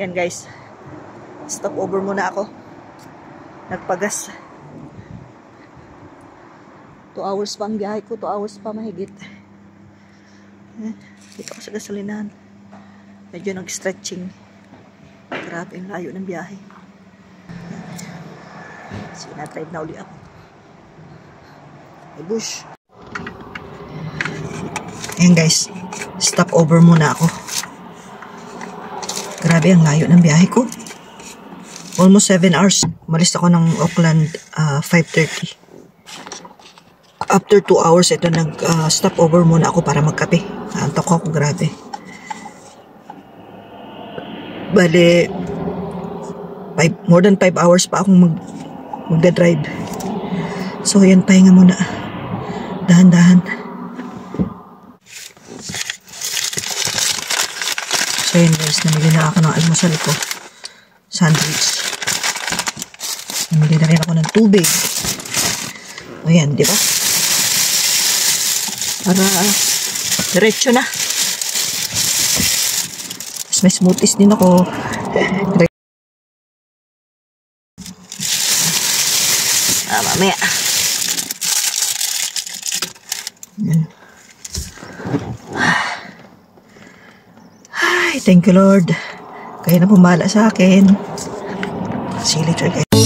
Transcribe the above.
Yan guys. Stop over muna ako. Nagpagas. 2 hours pa ang biyahe ko. 2 hours pa mahigit. Dito ako sa gasolinahan. Medyo nag-stretching. Grabe ang layo ng biyahe. Sinatry na uli ako. May bush. Ayan guys. Stop over muna ako. Grabe ang layo ng biyahe ko. Almost 7 hours. Umalis ako ng Auckland uh, 5.30. After 2 hours, ito nag-stop uh, over muna ako para magkape. Naantok ako, grabe. Bale, five, more than 5 hours pa akong mag, magda-drive. So, yan, pahinga muna. Dahan-dahan. So, yan guys, namili na ako ng almusal ko. Sandwich. Namili na rin ako ng tubig. Ayan, di ba? Para, diretso na. Tapos may smoothies din ako. Ah, mamaya. Thank you Lord. Kaya na pumala sa akin. Later guys.